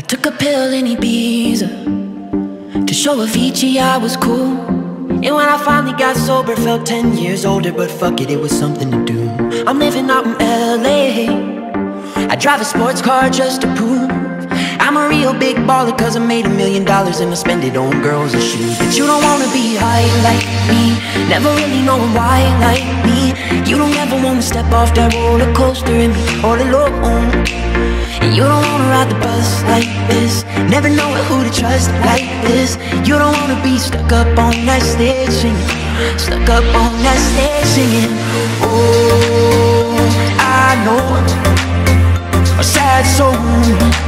I took a pill in Ibiza to show Avicii I was cool. And when I finally got sober, felt 10 years older, but fuck it, it was something to do. I'm living out in LA. I drive a sports car just to prove I'm a real big baller, cause I made a million dollars and I spend it on girls and shoes. But you don't wanna be high like me, never really knowing why like me. You don't ever wanna step off that roller coaster and be all alone. And you don't wanna ride the bus like this. Never know who to trust like this. You don't wanna be stuck up on that stage singing. Stuck up on that stage singing. Oh, I know. A sad soul.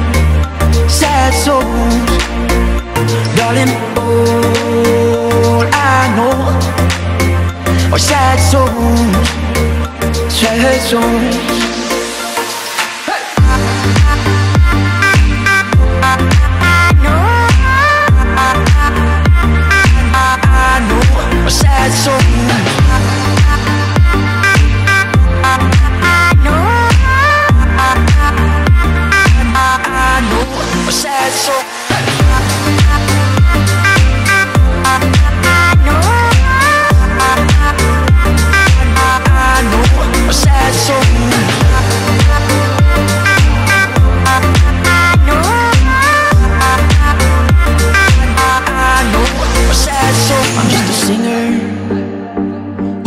Sad souls Darling, all I know. Are sad souls Sad souls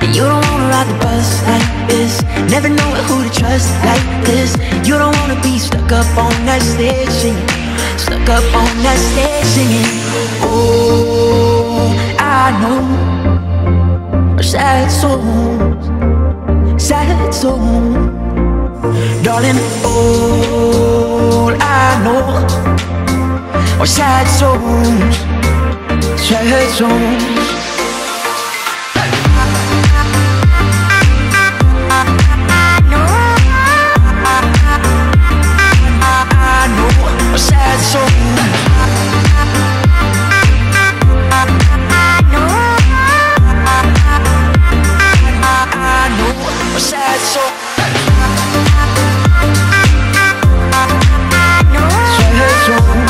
And you don't wanna ride the bus like this. Never know who to trust like this. You don't wanna be stuck up on that stage singing. Stuck up on that stage singing. Oh, I know. Sad souls. Sad souls. Darling, all I know Are sad souls. Sad souls show.